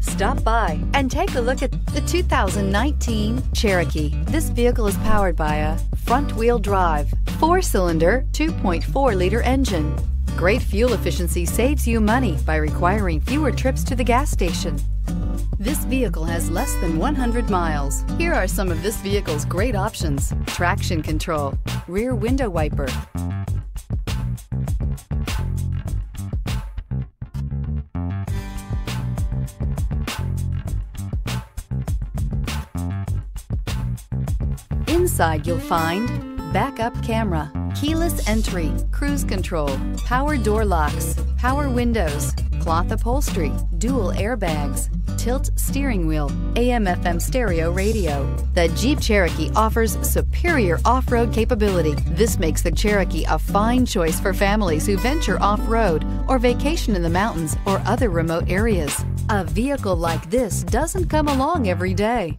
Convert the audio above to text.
Stop by and take a look at the 2019 Cherokee. This vehicle is powered by a front-wheel drive, four-cylinder, 2.4-liter engine. Great fuel efficiency saves you money by requiring fewer trips to the gas station. This vehicle has less than 100 miles. Here are some of this vehicle's great options. Traction control, rear window wiper, Inside you'll find backup camera, keyless entry, cruise control, power door locks, power windows, cloth upholstery, dual airbags, tilt steering wheel, AM FM stereo radio. The Jeep Cherokee offers superior off-road capability. This makes the Cherokee a fine choice for families who venture off-road or vacation in the mountains or other remote areas. A vehicle like this doesn't come along every day.